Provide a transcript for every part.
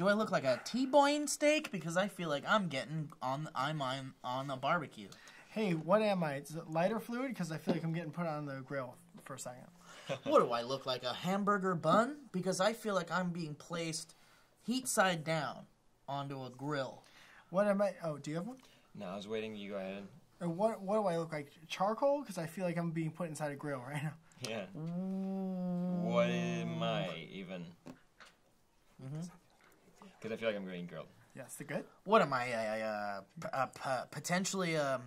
Do I look like a T-bone steak? Because I feel like I'm getting on. I'm on on a barbecue. Hey, what am I? Is it lighter fluid? Because I feel like I'm getting put on the grill for a second. What do I look like? A hamburger bun? Because I feel like I'm being placed heat side down onto a grill. What am I? Oh, do you have one? No, I was waiting. You go ahead. Or what? What do I look like? Charcoal? Because I feel like I'm being put inside a grill right now. Yeah. Mm. What am I even? Mm-hmm. Because I feel like I'm getting grilled. Yes, the good. What am I? Uh, uh, p- uh, p- potentially. Um,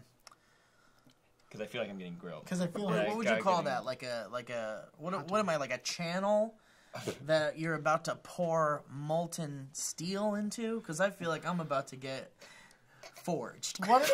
Because I feel like I'm getting grilled. Because I feel Yeah, like what would you call get in. that? Like a like a what? What am I? Like a channel that you're about to pour molten steel into? Because I feel like I'm about to get forged. What?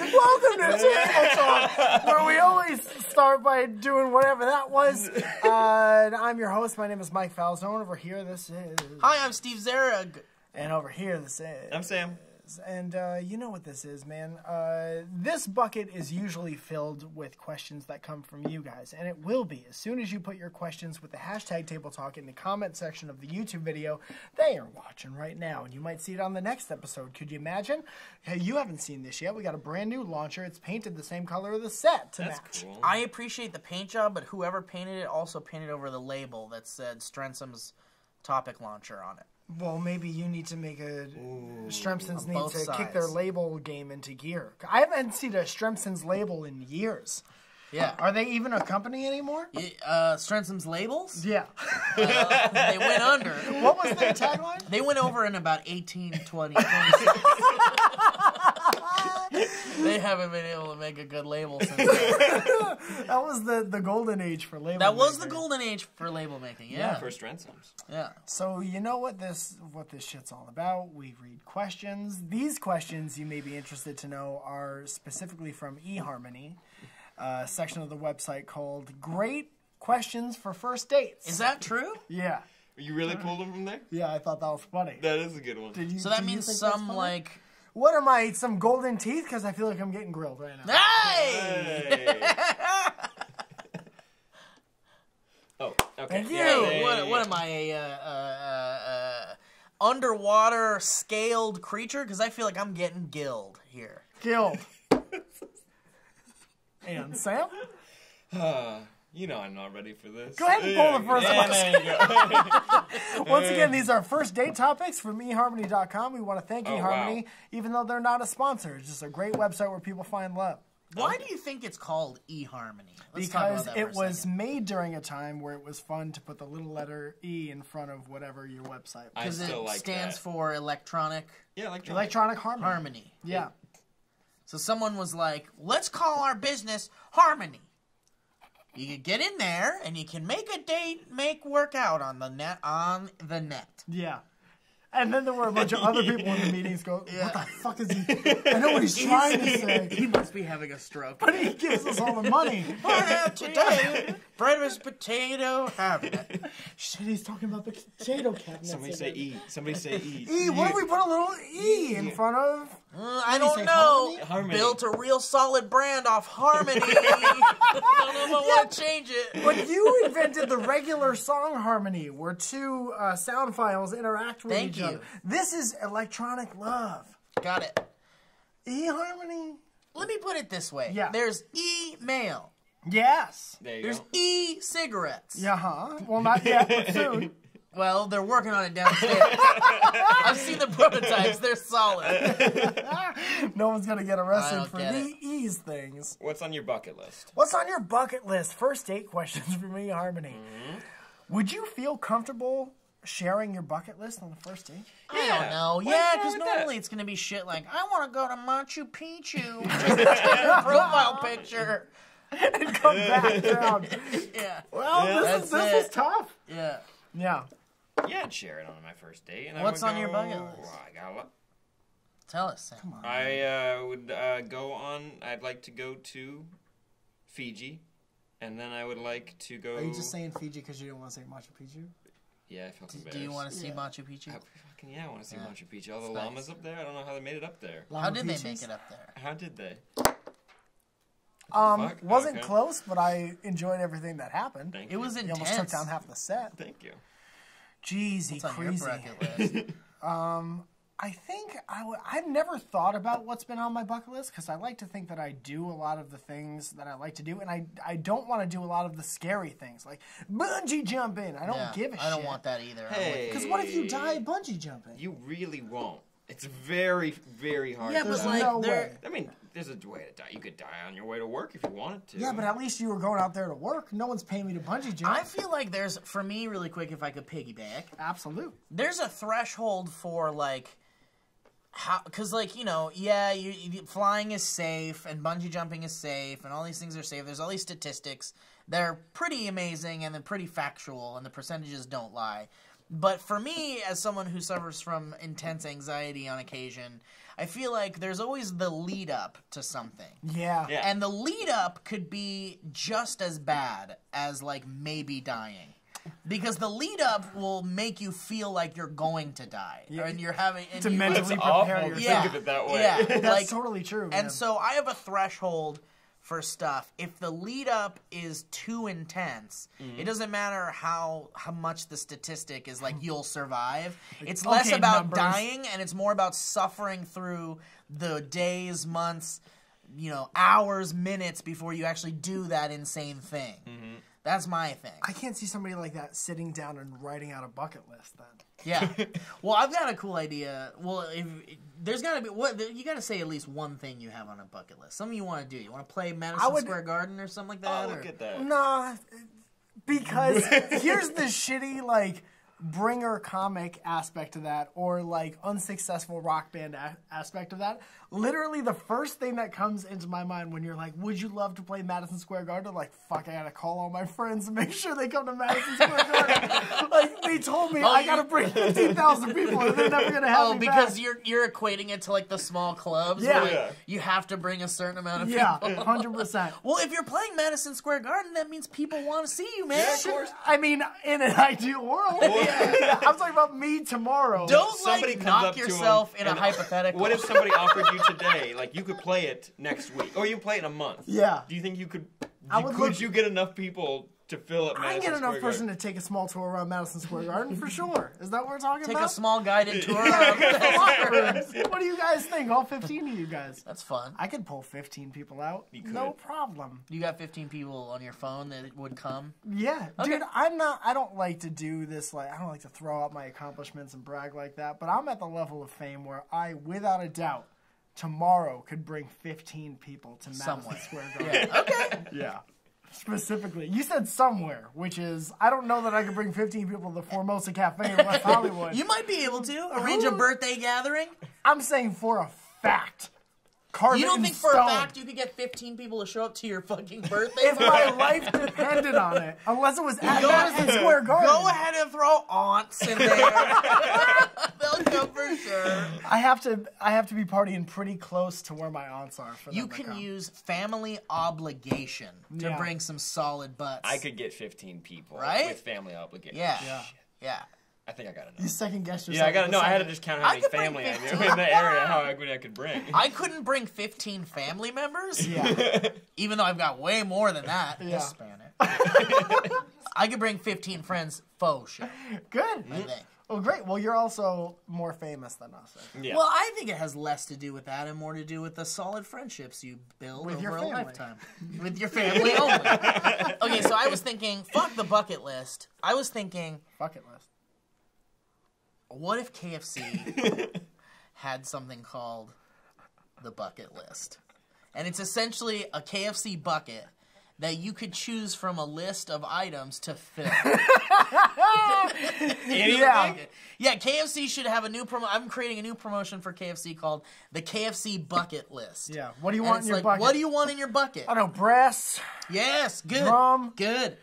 Welcome to Table Talk, where we always start by doing whatever that was. Uh, I'm your host. My name is Mike Falzone. Over here, this is, Hi, I'm Steve Zarag. and over here, this is. I'm Sam. And uh, you know what this is, man. Uh, this bucket is usually filled with questions that come from you guys, and it will be as soon as you put your questions with the hashtag Table Talk in the comment section of the YouTube video. They are watching right now, and you might see it on the next episode. Could you imagine? Hey, you haven't seen this yet. We got a brand new launcher. It's painted the same color of the set to That's match. cool. I appreciate the paint job, but whoever painted it also painted over the label that said Strensum's topic launcher on it. Well, maybe you need to make a. Stremsons need both to kick their label game into gear. I haven't seen a Stremsons label in years. Yeah. Are they even a company anymore? Y- Uh, Strensum's labels? Yeah. they went under. What was their tagline? They went over in about 18, 20, 26. they haven't been able to make a good label since then. That was the, the golden age for label. That was the making. golden age for label making. Yeah. First ransoms. Yeah. So you know what this what this shit's all about. We read questions. These questions you may be interested to know are specifically from eHarmony, a section of the website called "Great Questions for First Dates." Is that true? Yeah, You really pulled them from there? yeah. I thought that was funny. That is a good one. Did you? So that do you means some like What am I? Some golden teeth? Because I feel like I'm getting grilled right now. Hey! Hey. oh, okay. Thank you. Yeah, yeah, yeah, what, what am I a uh, uh, uh, underwater scaled creature? Because I feel like I'm getting gilled here. Killed. and Sam, Uh, you know I'm not ready for this. Go ahead and pull the first yeah, one. there you go. Once again, these are first date topics from eHarmony.com. We want to thank Oh, eHarmony, wow. even though they're not a sponsor. It's just a great website where people find love. Why do you think it's called eHarmony? Let's Because about that for it was made during a time where it was fun to put the little letter E in front of whatever your website was. I because it like stands that. for electronic Yeah, electronic. Electronic Harmony. harmony. Yeah. So someone was like, "Let's call our business Harmony." You can get in there and you can make a date, make work out on the net on the net. Yeah. And then there were a bunch of other people in the meetings going, Yeah. what the fuck is he? I know what he's trying to say. He must be having a stroke. But he gives us all the money. today, bread with potato, have it. Shit, he's talking about the potato cabinet. Somebody say E. Somebody say E. E, what if we put a little E in front of? Uh, I don't know. Harmony? Built a real solid brand off Harmony. I don't know if I want to change it. But you invented the regular song harmony where two uh, sound files interact with Thank each you. other. This is electronic love. Got it. E harmony? Let me put it this way. Yeah. There's email. Yes. There you There's go. e-cigarettes. Yeah, huh? Well, not yet, but soon. Well, they're working on it downstairs. I've seen the prototypes. They're solid. No one's going to get I arrested don't for get the E's things. What's on your bucket list? What's on your bucket list? First date questions from E harmony. Mm-hmm. Would you feel comfortable sharing your bucket list on the first date? I don't Yeah. know. What's Yeah, wrong because with that? normally it's going to be shit like, I want to go to Machu Picchu. Take your profile picture. and come back down. Yeah. Well, this, That's is, this it. is tough. Yeah. Yeah. Yeah, I'd share it on my first date. And I What's would on your bucket list? I got a lot. Tell us, Sam. I uh, would uh, go on. I'd like to go to Fiji, and then I would like to go. Are you just saying Fiji because you didn't want to say Machu Picchu? Yeah, I felt embarrassed. Do you want to see Yeah. Machu Picchu? I fucking yeah, I want to see Yeah. Machu Picchu. All the It's llamas up there. I don't know how they made it up there. How Llama did they make it up there? How did they? Um, Fuck, wasn't okay. close, but I enjoyed everything that happened. Thank It you. was You almost took down half the set. Thank you. Jeezy, What's on crazy. your bucket list? Um, I think I I've never thought about what's been on my bucket list because I like to think that I do a lot of the things that I like to do, and I I don't want to do a lot of the scary things like bungee jumping. I don't Yeah, give a shit. I don't want that either. I'm Hey. Because what if you die bungee jumping? You really won't. It's very, very hard Yeah, to but die. like no there. way. I mean, there's a way to die. You could die on your way to work if you wanted to. Yeah, but at least you were going out there to work. No one's paying me to bungee jump. I feel like there's for me really quick if I could piggyback. Absolute. there's a threshold for like how because like you know yeah you, you flying is safe and bungee jumping is safe and all these things are safe there's all these statistics they're pretty amazing and they're pretty factual and the percentages don't lie but for me as someone who suffers from intense anxiety on occasion i feel like there's always the lead up to something Yeah. Yeah. and the lead up could be just as bad as like maybe dying. Because the lead up will make you feel like you're going to die. and you're having and To you- mentally prepare awful yourself. yeah, think of it that way. Yeah, That's like, totally true. Man. and so I have a threshold for stuff. If the lead up is too intense, Mm-hmm. it doesn't matter how how much the statistic is like you'll survive. It's okay, less about numbers. dying and it's more about suffering through the days, months, you know, hours, minutes before you actually do that insane thing. Mm-hmm. That's my thing. I can't see somebody like that sitting down and writing out a bucket list. Then Yeah. well, I've got a cool idea. Well, if there's got to be what you got to say at least one thing you have on a bucket list. Something you want to do. You want to play Madison would- Square Garden or something like oh, that. Oh, or- look at that. Nah, because here's the shitty like bringer comic aspect of that, or like unsuccessful rock band a- aspect of that. Literally, the first thing that comes into my mind when you're like, "Would you love to play Madison Square Garden?" Like, fuck, I gotta call all my friends and make sure they come to Madison Square Garden. like they told me, Oh, I gotta bring fifteen thousand people, and they're never gonna have Oh, me because back. you're you're equating it to like the small clubs. Yeah. where, like, Yeah. You have to bring a certain amount of yeah, people. hundred percent. Well, if you're playing Madison Square Garden, that means people want to see you, man. Yeah, of course. I mean, in an ideal world, I'm talking about me tomorrow. Don't Somebody like knock up to 'em yourself in a hypothetical. What if somebody offered you today, like you could play it next week, or you play it in a month? Yeah. Do you think you could? I would could look- you get enough people to fill up I can get enough Square person Garden? to take a small tour around Madison Square Garden for sure. Is that what we're talking about? take about? a small guided tour? The locker rooms. What do you guys think? All 15 of you guys. That's fun. I could pull 15 people out. You No could. problem. You got 15 people on your phone that would come. Yeah, Okay. dude. I'm not. I don't like to do this. Like, I don't like to throw out my accomplishments and brag like that. But I'm at the level of fame where I, without a doubt, tomorrow could bring 15 people to Madison Somewhere. Square Garden. Yeah. Okay. Yeah. Specifically, you said somewhere, which is I don't know that I could bring 15 people to the Formosa Cafe in West Hollywood. You might be able to arrange a birthday gathering. I'm saying for a fact. Carve You it don't in think for stone. a fact you could get 15 people to show up to your fucking birthday? if my life depended on it, unless it was at Go- Madison Square Garden. Go ahead and throw aunts in there. They'll come for sure. I have to. I have to be partying pretty close to where my aunts are. For You can use family obligation to Yeah. bring some solid butts. I could get 15 people Right? with family obligation. Yeah. Yeah. Yeah. I think I got You enough. second guess yourself. Yeah, I got to with know. a I had to just count I how many could bring family I 15. knew in the area, how many I could bring. I couldn't bring 15 family members, Yeah. even though I've got way more than that. Yeah. Hispanic. I could bring 15 friends faux show, Good. I think. Well, great. Well, you're also more famous than us. I think. Yeah. Well, I think it has less to do with that and more to do with the solid friendships you build With over your a family. lifetime. With your family only. okay, so I was thinking, fuck the bucket list. I was thinking, Bucket list. What if KFC had something called the bucket list? And it's essentially a KFC bucket that you could choose from a list of items to fill. Yeah. Yeah, KFC should have a new promo. I'm creating a new promotion for KFC called the KFC Bucket List. Yeah. What do you And want in your like, bucket? what do you want in your bucket? I don't know. Breasts. Yes, good. Drum. Good.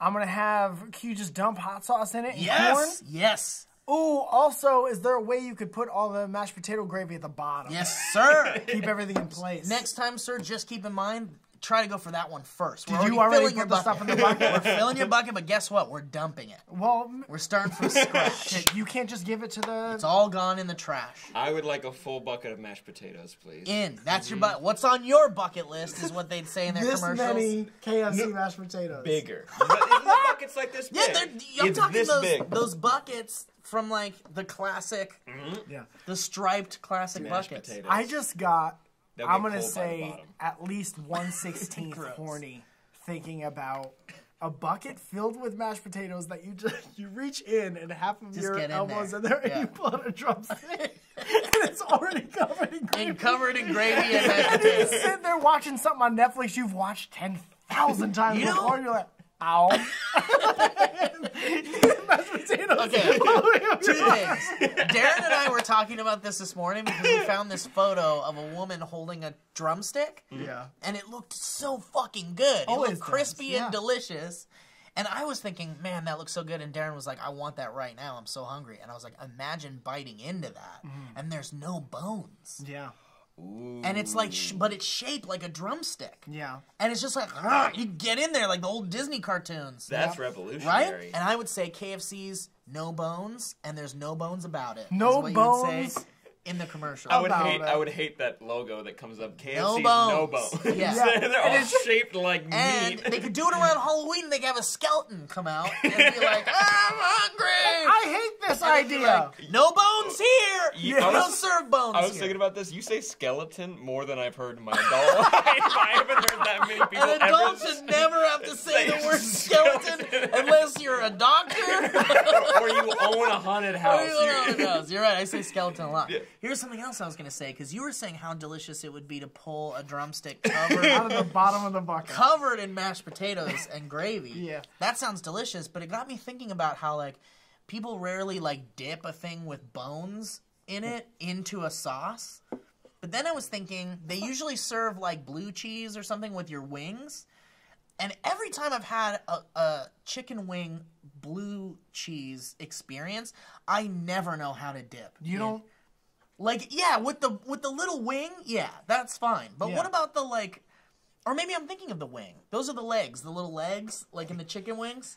I'm gonna have. Can you just dump hot sauce in it? and Yes. Yes. Ooh. Also, is there a way you could put all the mashed potato gravy at the bottom? Yes, sir. Keep everything in place. Next time, sir, just keep in mind try to go for that one first. We're Did you already already filling your put the bucket. stuff in the bucket? We're filling your bucket, but guess what? We're dumping it. Well, We're starting from scratch. you can't just give it to the. It's all gone in the trash. I would like a full bucket of mashed potatoes, please. In. That's your mm-hmm. bucket. What's on your bucket list is what they'd say in their this commercials. many KFC mashed potatoes. Bigger. But isn't the bucket's like this Yeah, big? they're, I'm it's talking this those big. those buckets from like the classic, mm-hmm. Yeah. the striped classic Mashed buckets. potatoes. I just got. They'll I'm gonna cold by the say at least one sixteenth Gross. horny, thinking about a bucket filled with mashed potatoes that you just you reach in and half of Just your get in elbows there. in there and Yeah. you pull out a drumstick and it's already covered in gravy. And covered in gravy and mashed And you sit there watching something on Netflix you've watched ten thousand times You know- before. You're like, ow. mashed potatoes. Okay. all the way up Two things. Darren and I were talking about this this morning because we found this photo of a woman holding a drumstick, Yeah. and it looked so fucking good. It Always looked does, crispy yeah. and delicious. And I was thinking, man, that looks so good. And Darren was like, I want that right now. I'm so hungry. And I was like, imagine biting into that, Mm-hmm. and there's no bones. Yeah. And it's like, sh- but it's shaped like a drumstick. Yeah. And it's just like, you get in there like the old Disney cartoons. That's Yeah. revolutionary. Right? And I would say KFC's no bones, and there's no bones about it. No is what you would bones? Say in the commercial. I would about hate. it. I would hate that logo that comes up. KFC's No no bones. bones. Yeah. they're all And it's- shaped like and meat. they could do it around Halloween. They could have a skeleton come out and be like, "I'm hungry." I hate this And idea. like, no bones here. You- We I was- don't serve bones I was here. thinking about this. You say skeleton more than I've heard in my adult life. I haven't heard that many people An adult ever should never have to say say the word skeleton unless you're a doctor. or you own a haunted house. You know, it does. You're right. I say skeleton a lot. Here's something else I was going to say because you were saying how delicious it would be to pull a drumstick covered Out of the bottom of the bucket. covered in mashed potatoes and gravy. Yeah. That sounds delicious, but it got me thinking about how like people rarely like dip a thing with bones in it into a sauce. But then I was thinking they usually serve like blue cheese or something with your wings. And every time I've had a, a chicken wing blue cheese experience, I never know how to dip. You don't. Like yeah, with the with the little wing, yeah, that's fine. But Yeah. what about the like or maybe I'm thinking of the wing. Those are the legs, the little legs like in the chicken wings.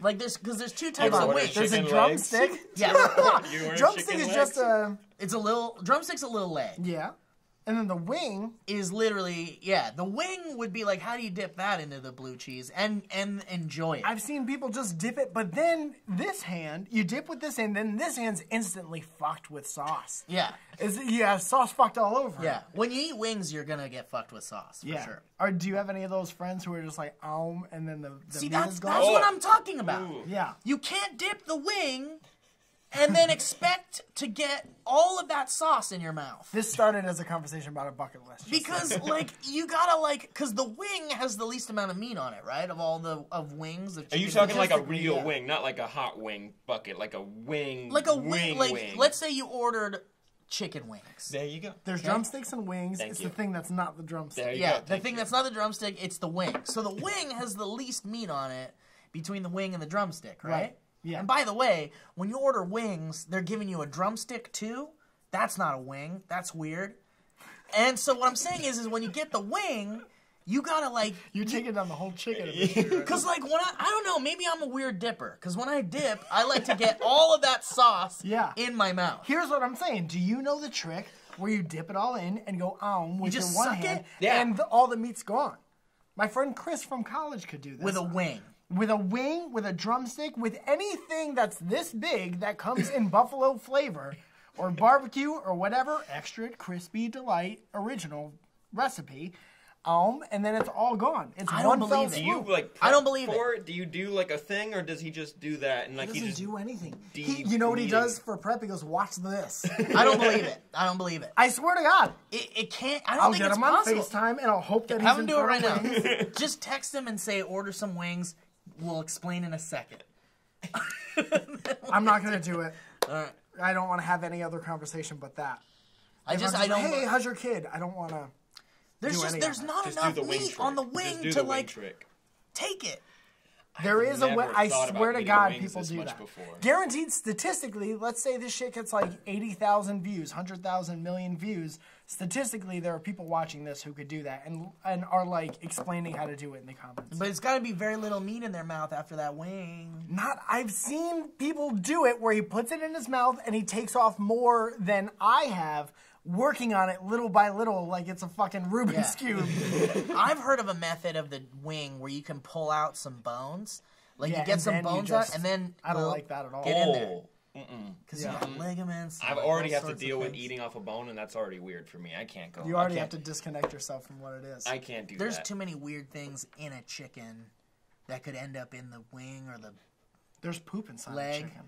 Like there's cuz there's two types of wings. There's a Chicken legs? drumstick. Yeah. Drumstick chicken is just a it's a little drumstick's a little leg. yeah, and then the wing. Is literally yeah, the wing would be like how do you dip that into the blue cheese and and enjoy it? I've seen people just dip it, but then this hand, you dip with this hand, then this hand's instantly fucked with sauce. yeah. Is yeah, sauce fucked all over. it. Yeah. When you eat wings, you're going to get fucked with sauce for yeah. sure. Or do you have any of those friends who are just like um, and then the, the See, meat that's is gone? that's what Oh. I'm talking about. Ooh. Yeah. You can't dip the wing and then expect to get all of that sauce in your mouth. This started as a conversation about a bucket list. just Because like you gotta like because the wing has the least amount of meat on it, right? Of all the of wings. Of Are you chicken talking like a real yeah. wing, not like a hot wing bucket, like a wing, like a wing, wing? Like wing. let's say you ordered chicken wings. There you go. There's drumsticks and wings. Thank it's you. the thing that's not the drumstick. There you Yeah, go. the thing you. that's not the drumstick, it's the wing. So the wing has the least meat on it between the wing and the drumstick, right? Right, yeah. And by the way, when you order wings, they're giving you a drumstick too. That's not a wing. That's weird. And so what I'm saying is, is when you get the wing, you gotta like, You're taking down the whole chicken. of right cause like when I, I don't know, maybe I'm a weird dipper. Cause when I dip, I like to get all of that sauce Yeah. in my mouth. Here's what I'm saying. Do you know the trick where you dip it all in and go um with just your one suck hand it? Yeah. and the, all the meat's gone? My friend Chris from college could do this. With a wing. With a wing, with a drumstick, with anything that's this big that comes in buffalo flavor or barbecue or whatever extra crispy delight original recipe. Um, and then it's all gone. It's I don't one fell believe it. Do you swoop. like? I don't prep believe it. for Do you do like a thing, or does he just do that and like He he doesn't just do anything. He, you know what he does for prep? He goes, "Watch this." I don't believe it. I don't believe it. I swear to God, It, it can't. I don't I'll think get it's him on possible. Facetime and I'll hope that Have he's him in do it right now. Just text him and say, order some wings. We'll explain in a second. I'm not gonna do it. All right. I don't want to have any other conversation but that. I If just, I'm I don't. Hey, how's your kid? I don't want to. there's do just, any there's not just enough the meat trick? on the Just wing do to the wing like trick. take it. There is a way. I swear to God, people do that. before. Guaranteed statistically, let's say this shit gets like 80,000 views, 100,000 million views. Statistically, there are people watching this who could do that and and are like explaining how to do it in the comments. But it's got to be very little meat in their mouth after that wing. Not I've seen people do it where he puts it in his mouth and he takes off more than I have working on it little by little like it's a fucking Rubik's Yeah. cube. I've heard of a method of the wing where you can pull out some bones. Like Yeah, you get some bones just- out, and then I don't like that at all. Get in there Oh, because Yeah. you got ligaments. I've like, already have to deal with eating off a bone, and that's already weird for me. I can't go. You already have to disconnect yourself from what it is. I can't do that. There's that. too many weird things in a chicken that could end up in the wing or the There's poop inside Leg. the chicken.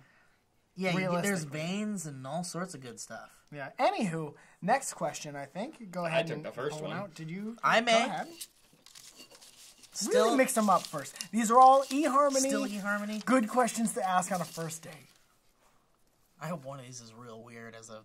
yeah. You get, there's veins and all sorts of good stuff. Yeah. Anywho, next question. I think. Go ahead. I took and the first pull one. Out. Did you? I go may. ahead. Still, really mix them up first. These are all eHarmony. still eHarmony. Good questions to ask on a first date. I hope one of these is real weird as a.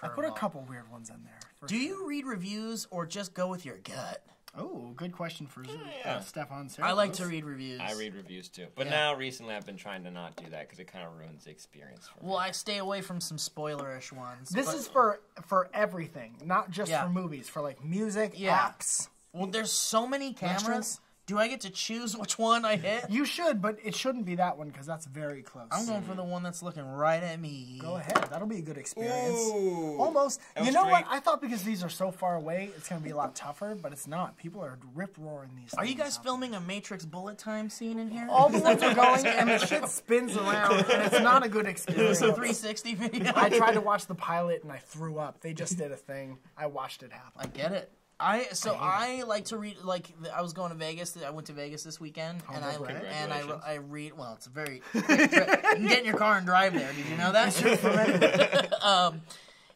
I put a curveball. couple weird ones in there. Do sure. you read reviews or just go with your gut? Oh, good question for yeah. uh, Stefan. I like to read reviews. I read reviews too, but Yeah. now recently I've been trying to not do that because it kind of ruins the experience for me. Well, I stay away from some spoilerish ones. This but- is for for everything, not just Yeah. for movies. For like music, Yeah. acts. well. There's so many cameras. Restaurants? Do I get to choose which one I hit? You should, but it shouldn't be that one because that's very close. I'm going for the one that's looking right at me. Go ahead. That'll be a good experience. Ooh. Almost. You was know what? I thought because these are so far away, it's going to be a lot tougher, but it's not. People are rip roaring these. Are you guys out. filming a Matrix bullet time scene in here? All the ones are going, and the shit spins around, and it's not a good experience. It's a 360 video. I tried to watch the pilot and I threw up. They just did a thing. I watched it happen. I get it. I so I, like to read like I was going to Vegas. I went to Vegas this weekend, and I and I I read. Well, it's a very you can get in your car and drive there. Did you know that? um,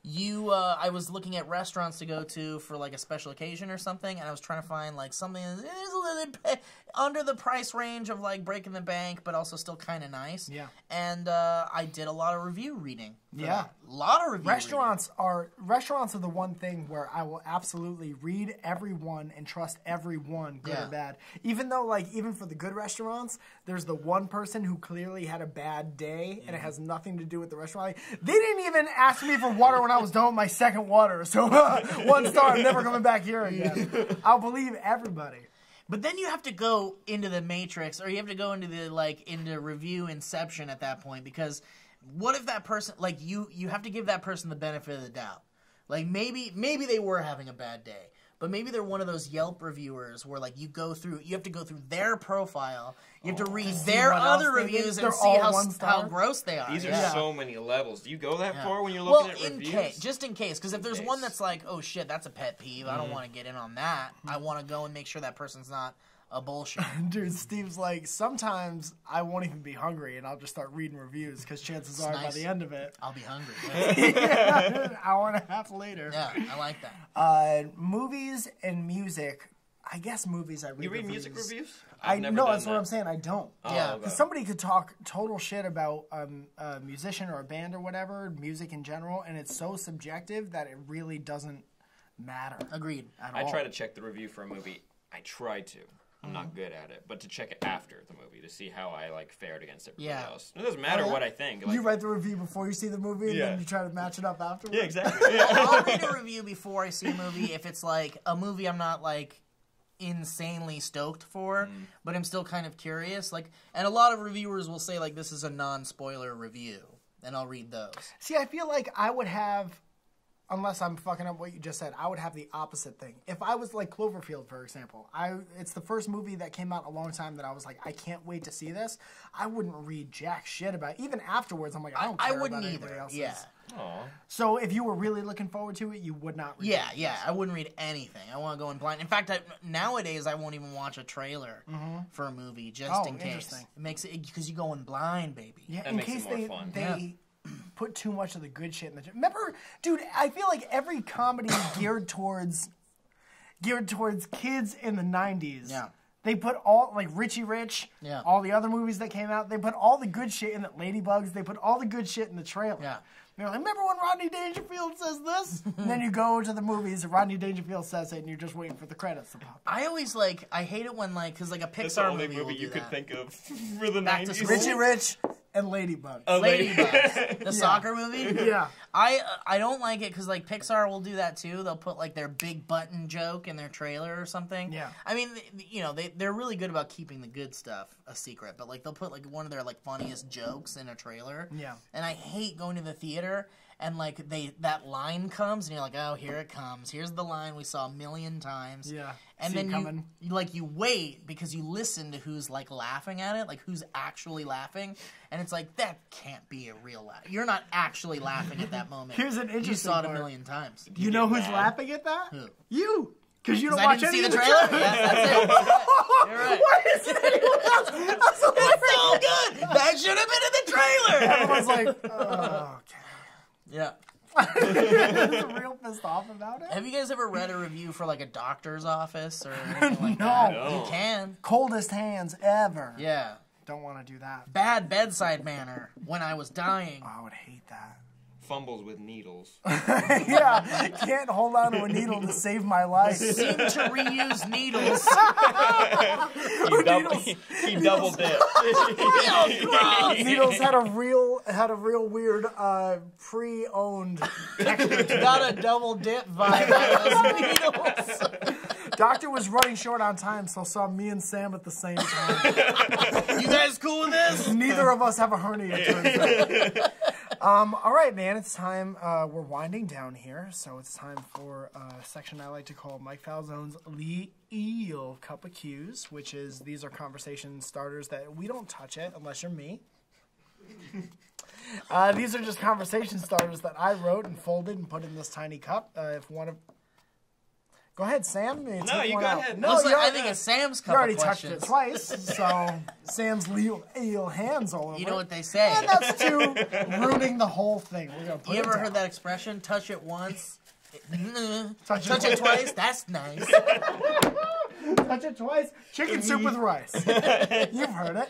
you uh, I was looking at restaurants to go to for like a special occasion or something, and I was trying to find like something that is a little bit under the price range of like breaking the bank, but also still kind of nice. Yeah. And uh, I did a lot of review reading. Yeah. a lot of review. reading. Restaurants are restaurants are the one thing where I will absolutely read everyone and trust everyone, good Yeah. or bad. Even though, like, even for the good restaurants, there's the one person who clearly had a bad day and it has nothing to do with the restaurant. Like, they didn't even ask me for water when I was done with my second water. So one star, I'm never coming back here again. I'll believe everybody. But then you have to go into the matrix, or you have to go into the like into review inception at that point because what if that person like you you have to give that person the benefit of the doubt. Like maybe maybe they were having a bad day, but maybe they're one of those Yelp reviewers where like you go through you have to go through their profile, you have to read see their other reviews and see how one how gross they are. These are yeah. so many levels. Do you go that Yeah. far when you're well, looking at in reviews? case, just in case, because if there's one that's like, oh shit, that's a pet peeve, I don't want to get in on that. I want to go and make sure that person's not a bullshit. Dude, Steve's like, sometimes I won't even be hungry and I'll just start reading reviews because chances are by the end of it, I'll be hungry. an hour and a half later. yeah, I like that. Uh, movies and music. I guess movies I read. you read reviews. music reviews? I I've never no, done that's what. I'm saying. I don't. Oh, Yeah. Because somebody could talk total shit about um, a musician or a band or whatever, music in general, and it's so subjective that it really doesn't matter. Agreed. At I all. try to check the review for a movie. I try to. I'm not good at it, but to check it after the movie to see how I like fared against everybody Yeah. else. It doesn't matter Oh, yeah? what I think. Like, you write the review before you see the movie, and Yeah. then you try to match it up afterwards. yeah, exactly. Yeah. I'll read a review before I see a movie if it's like a movie I'm not like insanely stoked for, Mm. but I'm still kind of curious. Like, and a lot of reviewers will say like this is a non-spoiler review, and I'll read those. See, I feel like I would have, unless I'm fucking up what you just said, I would have the opposite thing. If I was like Cloverfield, for example, I it's the first movie that came out a long time that I was like, I can't wait to see this. I wouldn't read jack shit about. It. Even afterwards, I'm like, I don't I care wouldn't about anybody either. else's. Yeah. Aw. So if you were really looking forward to it, you would not. read Yeah, yeah, I wouldn't read anything. I want to go in blind. In fact, I, nowadays I won't even watch a trailer mm-hmm. for a movie just Oh, in case. interesting. It makes it because you go in blind, baby. Yeah, That in makes it more they fun. they put too much of the good shit in the. Remember, dude, I feel like every comedy geared towards geared towards kids in the '90s. Yeah. They put all like Richie Rich, Yeah. all the other movies that came out. They put all the good shit in the Ladybugs. They put all the good shit in the trailer. Yeah. They're like, remember when Rodney Dangerfield says this? and then you go to the movies, and Rodney Dangerfield says it, and you're just waiting for the credits to pop. I always like. I hate it when like because like a That's the Pixar only movie, movie will you do could that. think of for the Back to 90s. Richie Rich and Ladybug. Oh, Lady- Ladybugs, the soccer movie. yeah. I uh, I don't like it because like Pixar will do that too. They'll put like their big button joke in their trailer or something. Yeah. I mean, th- you know, they they're really good about keeping the good stuff a secret, but like they'll put like one of their like funniest jokes in a trailer. Yeah. And I hate going to the theater and like they that line comes and you're like, oh, here it comes. Here's the line we saw a million times. Yeah. And then you, you like you wait because you listen to who's like laughing at it, like who's actually laughing, and it's like that can't be a real laugh. You're not actually laughing at that moment. Here's an interesting. You saw it a part. million times. You know who's mad? laughing at that? Who? You. Because you don't watch didn't any see the trailer. trailer. Yes, that's it. You're right. Why isn't anyone else? That's. So good. That should have been in the trailer. Everyone's like, oh, Yeah. okay. real pissed off about it. Have you guys ever read a review for like a doctor's office or anything like No. that? No. You can. Coldest hands ever. Yeah. Don't want to do that. Bad bedside manner when I was dying. Oh, I would hate that. Fumbles with needles. yeah, can't hold on to a needle to save my life. Seem to reuse needles. He double, he, he double dipped. Needles had a real had a real weird uh, pre-owned texture. Got a double dip vibe out of those needles. Doctor was running short on time, so saw me and Sam at the same time. You guys cool with this? Neither of us have a hernia. Um, all right, man. It's time. Uh, we're winding down here, so it's time for a section I like to call Mike Falzone's Lee Eel Cup of Cues, which is these are conversation starters that we don't touch it unless you're me. Uh, these are just conversation starters that I wrote and folded and put in this tiny cup. Uh, if one of Go ahead, Sam. You No, take you one go out. ahead. No, Looks like- you I think it's Sam's you already of touched it twice, so Sam's eel, eel hands all over. You know what they say. And that's too ruining the whole thing. We're gonna put You it ever down. heard that expression? Touch it once. Touch Touch, it it twice. That's nice. Touch it twice. Chicken soup with rice. You've heard it.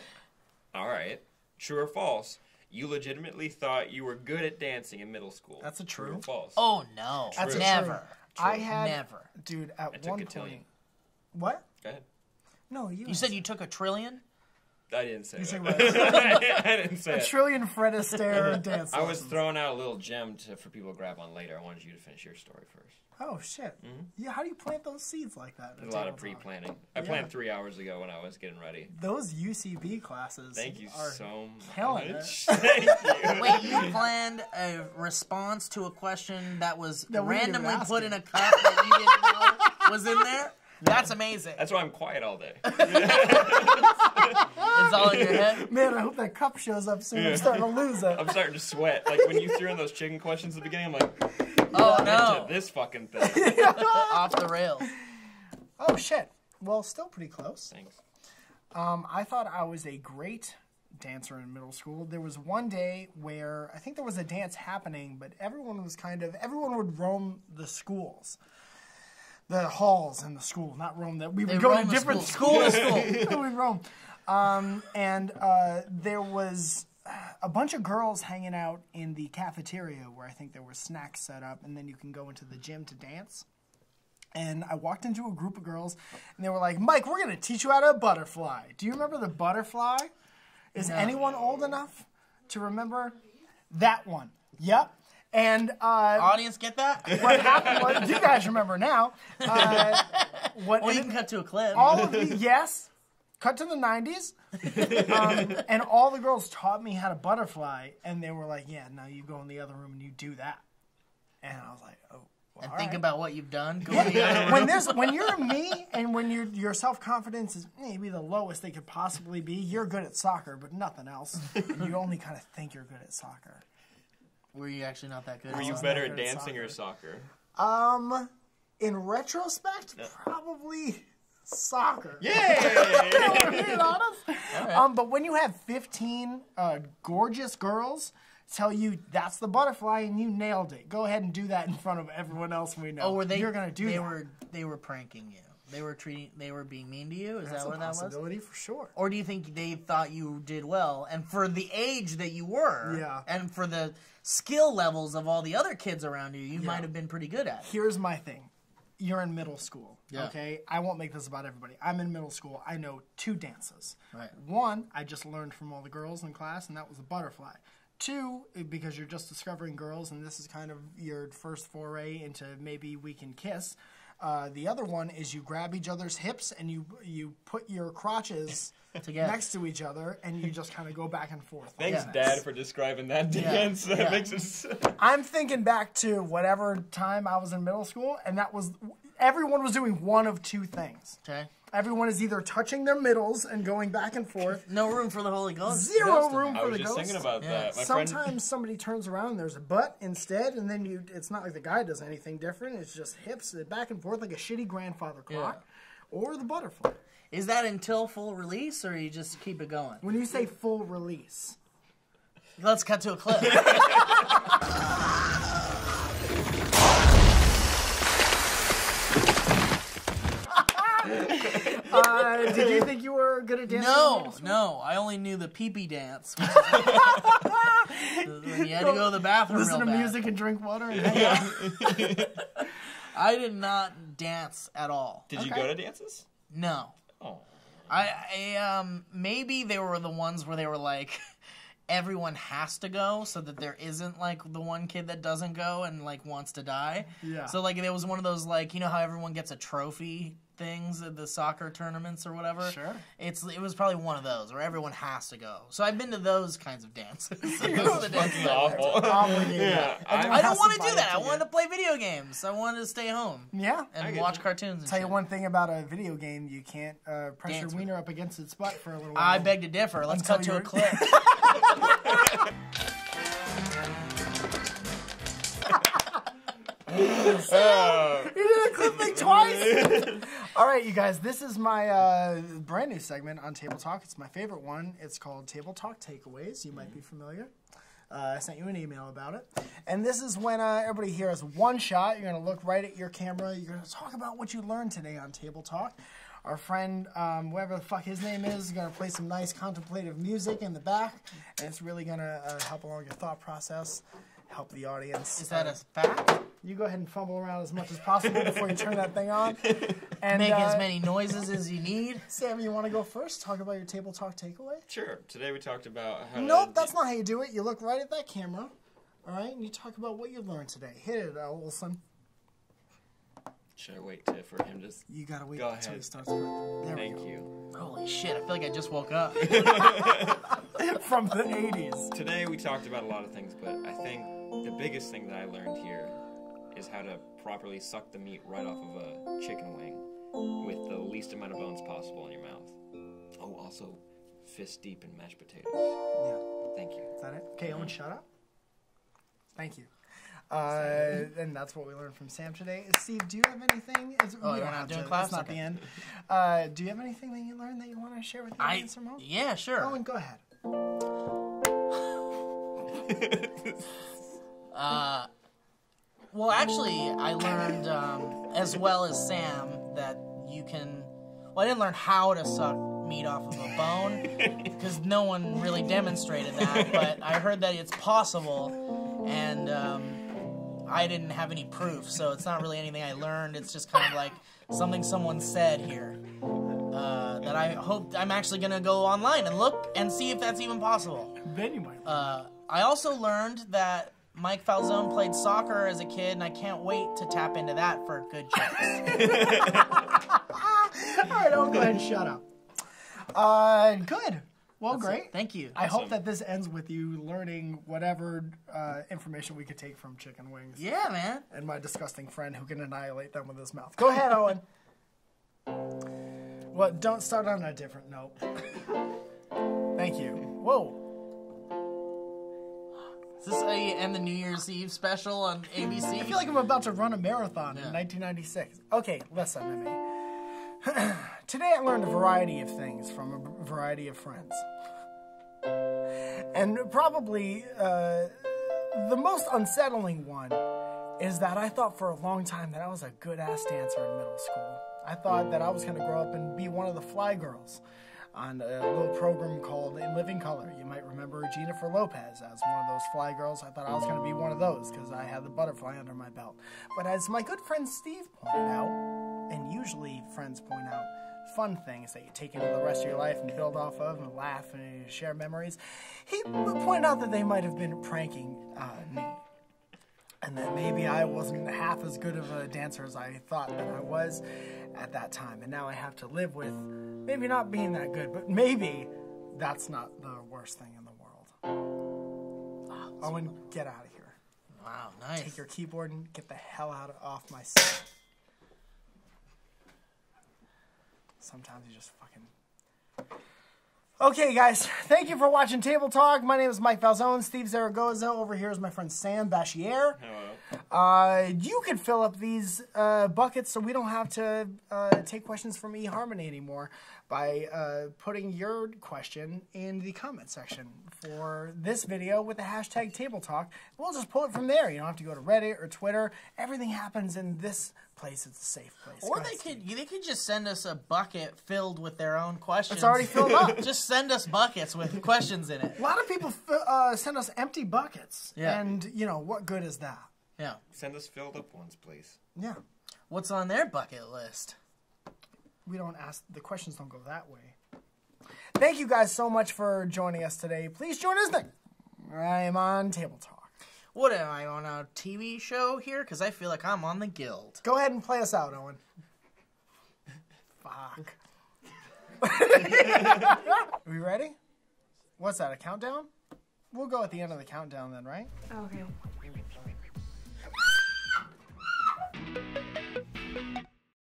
All right. True or false? You legitimately thought you were good at dancing in middle school. That's a True true. or false? Oh no. That's a never. I had Never. dude at took one a trillion. point. What? Go ahead. No, you. You said you took a trillion? I didn't say said that. what? I didn't say a it. trillion Fred Astaire dance. I was throwing out a little gem to, for people to grab on later. I wanted you to finish your story first. Oh shit! Mm-hmm. Yeah, how do you plant those seeds like that? A lot of pre-planning. I planned three hours ago when I was getting ready. Those UCB classes. Thank you are so killing much. it. Thank you. Wait, you planned a response to a question that was That we didn't even randomly put in a cup that you didn't know was in there? That's amazing. That's why I'm quiet all day. It's all in your head. Man, I hope that cup shows up soon. I'm starting to lose it. I'm starting to sweat. Like when you threw in those chicken questions at the beginning, I'm like, Oh to no. this fucking thing. Off the rails. Oh shit! Well, still pretty close. Thanks. Um, I thought I was a great dancer in middle school. There was one day where I think there was a dance happening, but everyone was kind of everyone would roam the schools, the halls in the school, not Rome. That we would They go roam to different school. schools. School to school. we'd roam, um, and uh, there was a bunch of girls hanging out in the cafeteria where I think there were snacks set up, and then you can go into the gym to dance and I walked into a group of girls, and they were like, "Mike, we're gonna teach you how to butterfly." Do you remember the butterfly? Is anyone old enough to remember that one? Yep. And uh, Audience, get that? what happened was, you guys remember now. Uh, what Well, you can cut to a clip. all of the yes, cut to the '90s, um, and all the girls taught me how to butterfly, and they were like, "Yeah, now you go in the other room and you do that." And I was like, "Oh." Well, and think right. about what you've done. Go in the other room. when there's when you're me and when your your self confidence is maybe the lowest they could possibly be, you're good at soccer, but nothing else. and you only kind of think you're good at soccer. Were you actually not that good? Were you was better not at good at dancing or soccer? Um, in retrospect, probably soccer. Yay! to be honest. Um, but when you have 15 uh, gorgeous girls tell you that's the butterfly and you nailed it, go ahead and do that in front of everyone else we know. Oh, were they? You're gonna do They that. were. They were pranking you. They were treating, they were being mean to you. Is That's that what that was? possibility for sure. Or do you think they thought you did well, and for the age that you were, Yeah. and for the skill levels of all the other kids around you, you might have been pretty good at? it. Here's my thing. You're in middle school. Yeah. Okay. I won't make this about everybody. I'm in middle school. I know two dances. Right. One, I just learned from all the girls in class, and that was the butterfly. Two, because you're just discovering girls, and this is kind of your first foray into maybe we can kiss. Uh, the other one is you grab each other's hips and you you put your crotches Together. next to each other, and you just kind of go back and forth. Thanks, this. Dad, for describing that dance. That Yeah. makes it. I'm thinking back to whatever time I was in middle school, and that was everyone was doing one of two things. Okay. Everyone is either touching their middles and going back and forth, No room for the Holy Ghost. zero Ghost in room there. I for was the just ghost. thinking about Yeah. that. My Sometimes friend. somebody turns around and there's a butt instead, and then you it's not like the guy does anything different. It's just hips uh, back and forth like a shitty grandfather clock, or the butterfly. Is that until full release, or you just keep it going? When you say full release, Let's cut to a clip. uh, did you think you were good at dancing? no, no. I only knew the pee-pee dance. which is- when you had to go to the bathroom Listen real to bad. music and drink water. And hang out. I did not dance at all. Did you go to dances? No. Oh. I, I um maybe they were the ones where they were like everyone has to go so that there isn't like the one kid that doesn't go and like wants to die. Yeah. So like it was one of those like you know how everyone gets a trophy things at the soccer tournaments or whatever. Sure. It's it was probably one of those where everyone has to go. So I've been to those kinds of dances. Those are the dances I awful. Yeah. I I, don't want to do that. I wanted to play video games. I wanted to stay home Yeah. And watch you. cartoons. And Tell you one thing about a video game: you can't uh, press Dance your with wiener up against its butt for a little while. I beg to differ. Let's cut to a you're- clip. Uh, You did a clip thing twice. All right, you guys. This is my uh, brand new segment on Table Talk. It's my favorite one. It's called Table Talk Takeaways. You might be familiar. Uh, I sent you an email about it. And this is when uh, everybody here has one shot. You're going to look right at your camera. You're going to talk about what you learned today on Table Talk. Our friend, um, whatever the fuck his name is, is going to play some nice contemplative music in the back. And it's really going to uh, help along your thought process, help the audience. Is that a fact? You go ahead and fumble around as much as possible before you turn that thing on. And Make uh, as many noises as you need. Sam, you want to go first? Talk about your table talk takeaway? sure. Today we talked about how. Nope, to that's not how you do it. You look right at that camera, all right, and you talk about what you learned today. Hit it, uh, Olson. Should I wait to, for him to? You gotta wait Go until he ahead. starts. There we Thank go. you. Holy shit! I feel like I just woke up. From the '80s. Today we talked about a lot of things, but I think the biggest thing that I learned here is how to properly suck the meat right off of a chicken wing with the least amount of bones possible in your mouth. Oh, also, fist deep in mashed potatoes. Yeah, Thank you. is that it? Okay, Owen, shut up. Thank you. Uh, and that's what we learned from Sam today. Steve, do you have anything? Is, Oh, we you're don't have doing to. class? It's not Okay. the end. Uh, do you have anything that you learned that you want to share with the audience, Ramon? yeah, sure. Owen, go ahead. Uh, well, actually, I learned um, as well as Sam that you can. Well, I didn't learn how to suck meat off of a bone because no one really demonstrated that. But I heard that it's possible, and um, I didn't have any proof, so it's not really anything I learned. It's just kind of like something someone said here. Uh, that I hope I'm actually gonna go online and look and see if that's even possible. Then you might. Uh, I also learned that Mike Falzone played soccer as a kid, and I can't wait to tap into that for good jokes. All right, Owen, go ahead and shut up. Uh, good. Well, great. Thank you. I hope that this ends with you learning whatever uh, information we could take from chicken wings yeah, man. and my disgusting friend who can annihilate them with his mouth. Go ahead, Owen. Well, don't start on a different note. Thank you. Whoa. Is this how you end the New Year's Eve special on ABC? I feel like I'm about to run a marathon in 1996. Okay, listen to me. Today I learned a variety of things from a variety of friends. And probably uh, the most unsettling one is that I thought for a long time that I was a good ass dancer in middle school. I thought that I was going to grow up and be one of the Fly Girls on a little program called In Living Color. You might remember Jennifer Lopez as one of those Fly Girls. I thought I was going to be one of those because I had the butterfly under my belt. But as my good friend Steve pointed out, and usually friends point out, fun things that you take into the rest of your life and build off of and laugh and share memories. He pointed out that they might have been pranking uh, me. And that maybe I wasn't half as good of a dancer as I thought that I was at that time. And now I have to live with maybe not being that good, but maybe that's not the worst thing in the world. Owen, get out of here. Wow, nice. Take your keyboard and get the hell out of, off my set. Sometimes you just fucking. Okay, guys, thank you for watching Table Talk. My name is Mike Falzone. Steve Zaragoza. Over here is my friend Sam Bashor. Hello. Uh, you can fill up these uh, buckets so we don't have to uh, take questions from eHarmony anymore by uh, putting your question in the comment section for this video with the hashtag Table Talk. We'll just pull it from there. You don't have to go to Reddit or Twitter. Everything happens in this place. It's a safe place. Or they ahead, Steve. could they could just send us a bucket filled with their own questions. It's already filled up. just send us buckets with questions in it. A lot of people f- uh, send us empty buckets. Yeah. And, you know, what good is that? Yeah. Send us filled up ones, please. Yeah. What's on their bucket list? we don't ask the questions don't go that way thank you guys so much for joining us today please join us next i am on table talk What am I on a TV show here? Because I feel like I'm on the Guild. go ahead and play us out owen fuck are we ready what's that a countdown we'll go at the end of the countdown then right Okay.